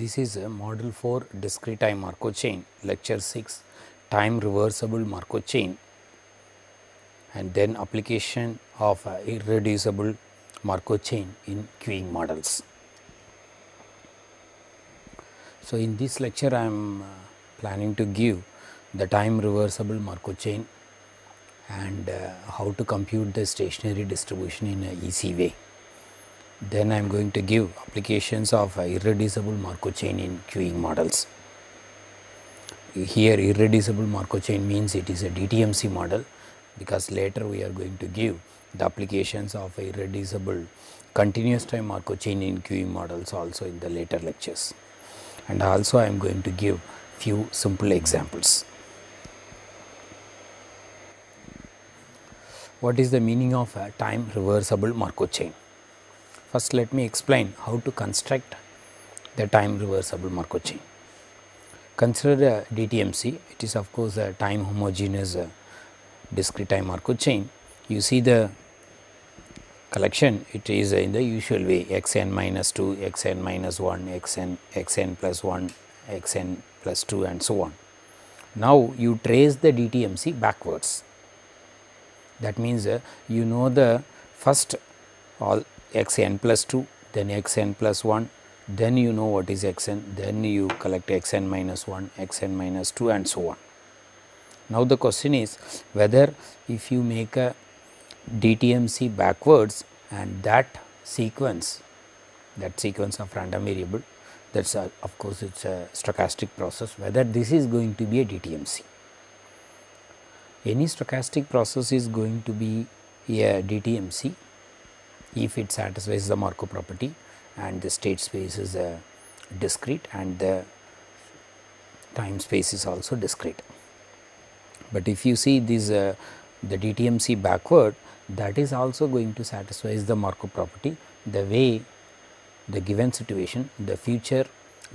This is a model 4 discrete time Markov chain lecture 6 time reversible Markov chain and then application of irreducible Markov chain in queuing models. So, in this lecture I am uh, planning to give the time reversible Markov chain and uh, how to compute the stationary distribution in a easy way. Then I am going to give applications of irreducible Markov chain in queuing models. Here irreducible Markov chain means it is a DTMC model because later we are going to give the applications of irreducible continuous time Markov chain in queuing models also in the later lectures. And also I am going to give few simple examples. What is the meaning of a time reversible Markov chain? First let me explain how to construct the time reversible Markov chain. Consider a DTMC, it is of course a time homogeneous uh, discrete time Markov chain. You see the collection, it is in the usual way x n minus 2, x n minus 1, x n, x n plus 1, x n plus 2 and so on. Now, you trace the DTMC backwards. That means, uh, you know the first all x n plus 2, then x n plus 1, then you know what is x n, then you collect x n minus 1, x n minus 2 and so on. Now, the question is whether if you make a DTMC backwards and that sequence, that sequence of random variable that is of course, it is a stochastic process whether this is going to be a DTMC. Any stochastic process is going to be a DTMC if it satisfies the Markov property and the state space is uh, discrete and the time space is also discrete. But if you see this uh, the DTMC backward that is also going to satisfy the Markov property the way the given situation the future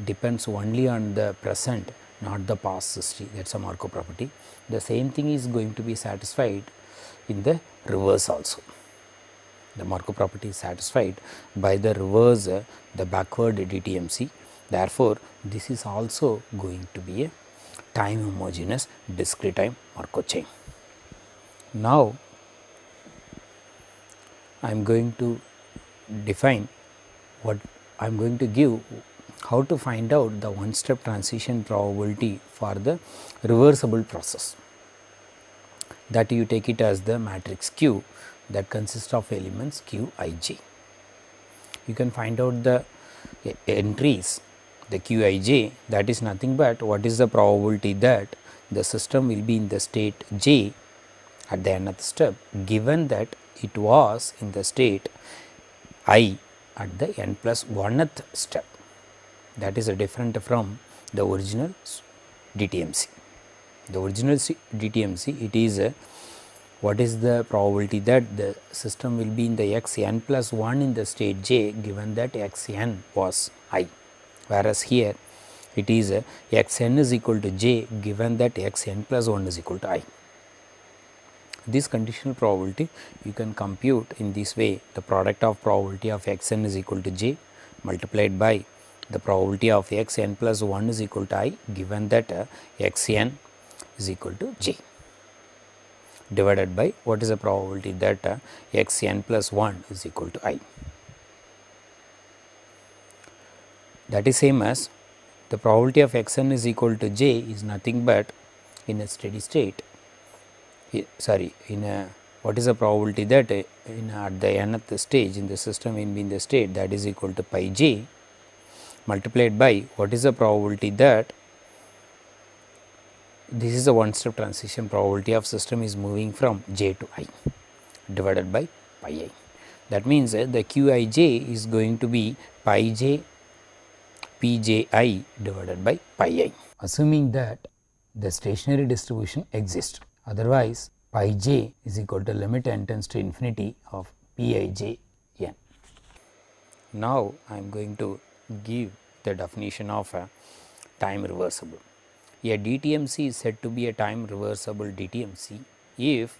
depends only on the present not the past history that is a Markov property. The same thing is going to be satisfied in the reverse also the Markov property is satisfied by the reverse uh, the backward DTMC. Therefore, this is also going to be a time homogeneous discrete time Markov chain. Now, I am going to define what I am going to give how to find out the one step transition probability for the reversible process that you take it as the matrix Q that consists of elements q i j. You can find out the entries the q i j that is nothing but what is the probability that the system will be in the state j at the nth step given that it was in the state i at the n plus 1th step that is different from the original DTMC. The original DTMC it is a what is the probability that the system will be in the x n plus 1 in the state j given that x n was i? Whereas here it is a x n is equal to j given that x n plus 1 is equal to i. This conditional probability you can compute in this way. The product of probability of x n is equal to j multiplied by the probability of x n plus 1 is equal to i given that uh, x n is equal to j divided by what is the probability that uh, x n plus 1 is equal to i. That is same as the probability of x n is equal to j is nothing but in a steady state sorry in a what is the probability that uh, in at the nth stage in the system in in the state that is equal to pi j multiplied by what is the probability that this is the one step transition probability of system is moving from j to i. divided by pi i. That means uh, the qij is going to be pi j pji divided by pi i assuming that the stationary distribution exists otherwise pi j is equal to limit n tends to infinity of pi j n. Now, I am going to give the definition of a time reversible. A DTMC is said to be a time reversible DTMC if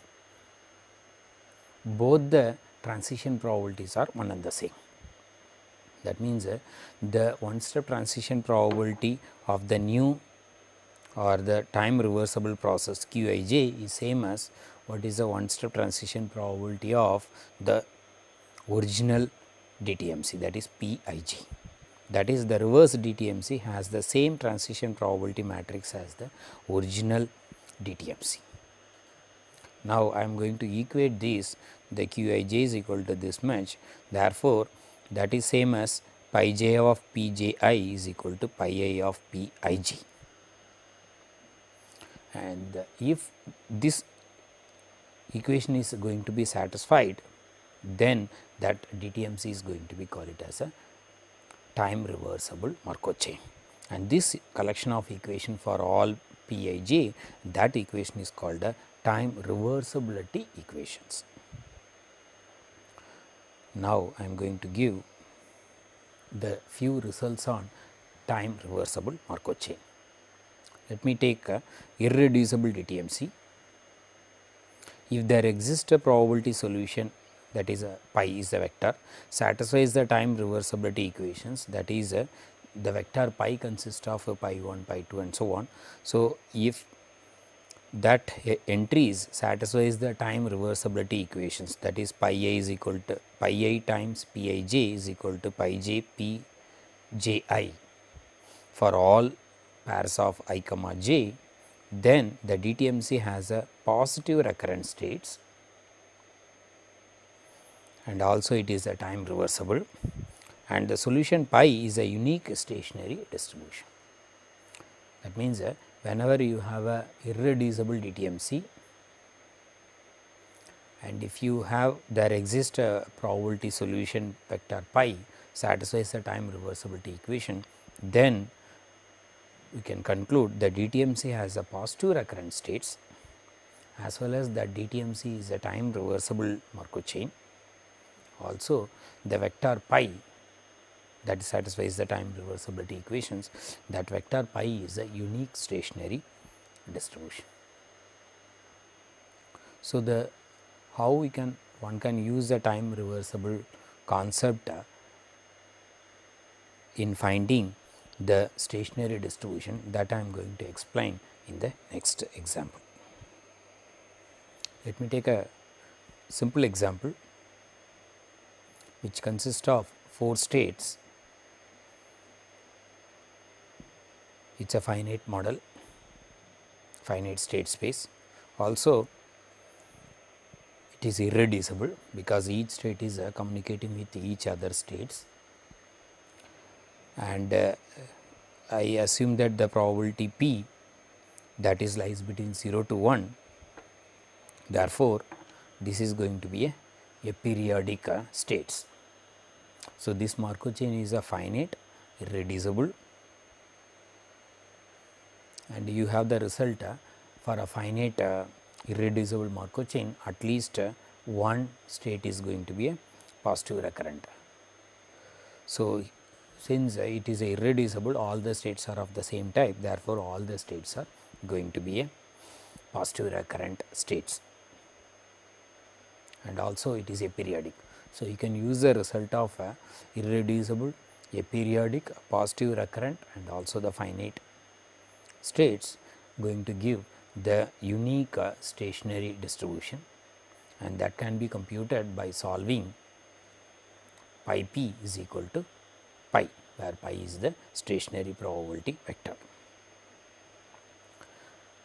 both the transition probabilities are one and the same. That means, uh, the one step transition probability of the new or the time reversible process q i j is same as what is the one step transition probability of the original DTMC that is p i j. That is the reverse DTMC has the same transition probability matrix as the original DTMC. Now, I am going to equate this the q i j is equal to this much therefore, that is same as pi j of p j i is equal to pi i of p i j. And if this equation is going to be satisfied, then that DTMC is going to be called as a time reversible Markov chain. And this collection of equation for all Pij, that equation is called a time reversibility equations. Now, I am going to give the few results on time reversible Markov chain. Let me take a irreducible DTMC. If there exists a probability solution that is a pi is a vector satisfies the time reversibility equations that is a the vector pi consists of a pi 1 pi 2 and so on. So, if that uh, entries satisfies the time reversibility equations that is pi i is equal to pi i times p i j is equal to pi j p j i for all pairs of i comma j then the DTMC has a positive recurrent states and also it is a time reversible and the solution pi is a unique stationary distribution. That means, uh, whenever you have a irreducible DTMC and if you have there exists a probability solution vector pi satisfies the time reversibility equation, then we can conclude that DTMC has a positive recurrent states as well as that DTMC is a time reversible Markov chain. Also the vector pi that satisfies the time reversibility equations that vector pi is a unique stationary distribution. So, the how we can one can use the time reversible concept in finding the stationary distribution that I am going to explain in the next example. Let me take a simple example which consists of 4 states it is a finite model, finite state space. Also, it is irreducible because each state is uh, communicating with each other states and uh, I assume that the probability p that is lies between 0 to 1. Therefore, this is going to be a, a periodic uh, states. So, this Markov chain is a finite irreducible and you have the result uh, for a finite uh, irreducible Markov chain at least uh, one state is going to be a positive recurrent. So, since it is irreducible all the states are of the same type therefore, all the states are going to be a positive recurrent states and also it is a periodic. So, you can use the result of a irreducible, a periodic, a positive recurrent and also the finite states going to give the unique uh, stationary distribution and that can be computed by solving pi p is equal to pi where pi is the stationary probability vector.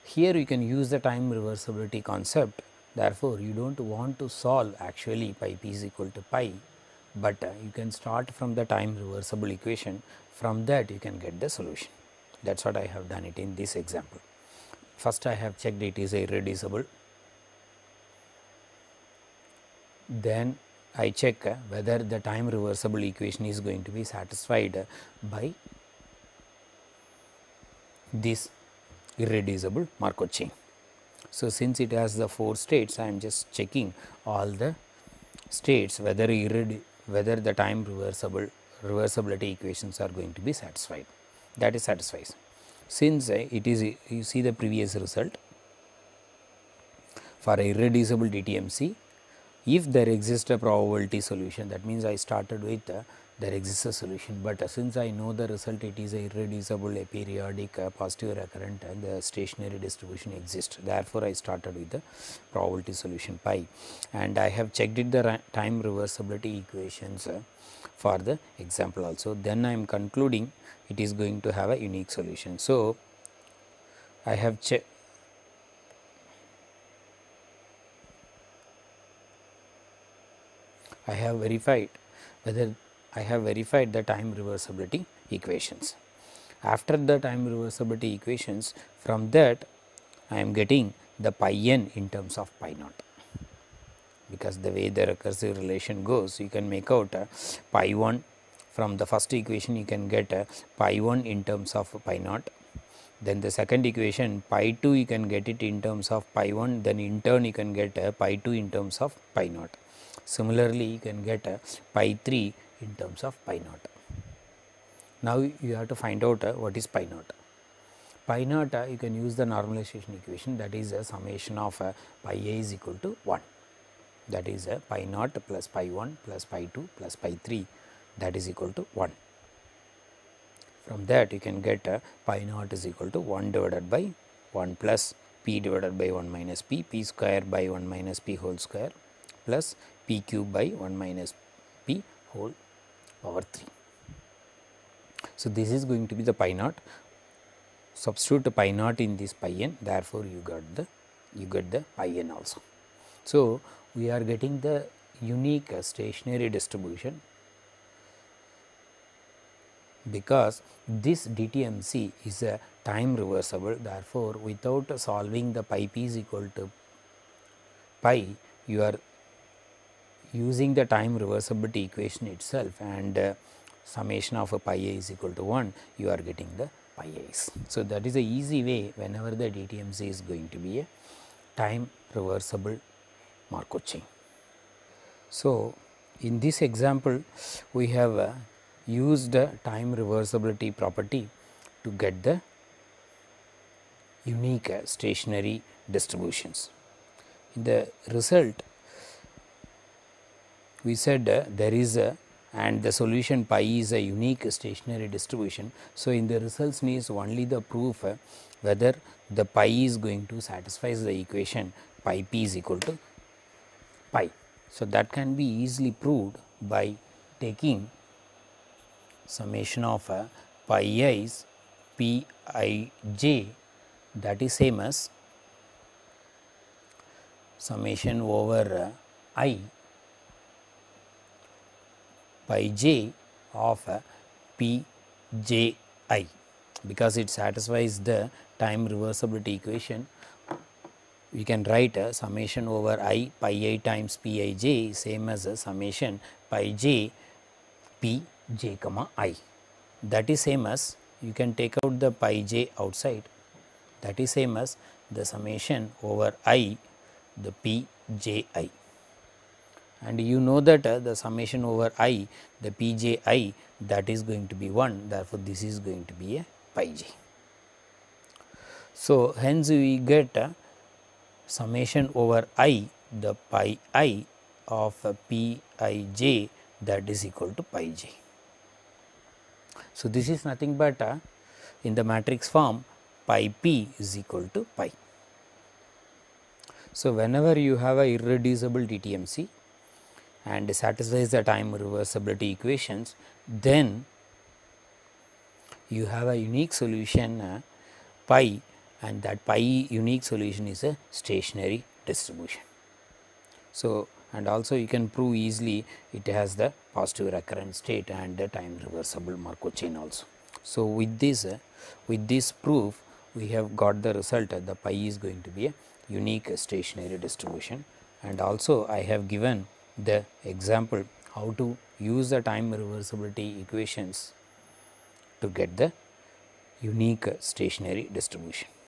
Here you can use the time reversibility concept therefore, you do not want to solve actually pi p is equal to pi, but uh, you can start from the time reversible equation from that you can get the solution that is what I have done it in this example. First I have checked it is irreducible then I check uh, whether the time reversible equation is going to be satisfied by this irreducible Markov chain. So, since it has the 4 states I am just checking all the states whether whether the time reversible reversibility equations are going to be satisfied that is satisfies. Since uh, it is you see the previous result for a irreducible DTMC if there exists a probability solution that means I started with uh, there exists a solution, but uh, since I know the result it is a irreducible a periodic uh, positive recurrent and the stationary distribution exists. Therefore, I started with the probability solution pi. And I have checked it the time reversibility equations uh, for the example also. Then I am concluding it is going to have a unique solution. So, I have checked I have verified whether I have verified the time reversibility equations. After the time reversibility equations from that I am getting the pi n in terms of pi naught. Because the way the recursive relation goes you can make out uh, pi 1 from the first equation you can get uh, pi 1 in terms of pi naught. Then the second equation pi 2 you can get it in terms of pi 1 then in turn you can get uh, pi 2 in terms of pi naught. Similarly, you can get a pi 3 in terms of pi naught. Now, you have to find out uh, what is pi naught. Pi naught uh, you can use the normalization equation that is a summation of uh, pi a is equal to 1 that is a pi naught plus pi 1 plus pi 2 plus pi 3 that is equal to 1. From that you can get a pi naught is equal to 1 divided by 1 plus p divided by 1 minus p, p square by 1 minus p whole square plus p cube by 1 minus p whole power 3. So, this is going to be the pi naught substitute pi naught in this pi n therefore, you got the you get the pi n also. So, we are getting the unique stationary distribution because this DTMC is a time reversible therefore, without solving the pi p is equal to pi you are using the time reversibility equation itself and uh, summation of a pi a is equal to 1 you are getting the pi a's. So, that is a easy way whenever the DTMC is going to be a time reversible Markov chain. So, in this example we have uh, used the time reversibility property to get the unique uh, stationary distributions. In the result we said uh, there is a and the solution pi is a unique stationary distribution. So, in the results needs only the proof uh, whether the pi is going to satisfy the equation pi p is equal to pi. So, that can be easily proved by taking summation of uh, pi i's p i j that is same as summation over uh, i by j of p j i because it satisfies the time reversibility equation. We can write a summation over i pi i times p i j same as a summation pi j p j comma i. That is same as you can take out the pi j outside. That is same as the summation over i the p j i and you know that uh, the summation over i the p j i that is going to be 1 therefore, this is going to be a pi j. So, hence we get uh, summation over i the pi i of uh, p i j that is equal to pi j. So, this is nothing but uh, in the matrix form pi p is equal to pi. So, whenever you have a irreducible DTMC and satisfies the time reversibility equations, then you have a unique solution uh, pi and that pi unique solution is a stationary distribution. So, and also you can prove easily it has the positive recurrent state and the time reversible Markov chain also. So, with this uh, with this proof we have got the result uh, the pi is going to be a unique stationary distribution and also I have given the example how to use the time reversibility equations to get the unique stationary distribution.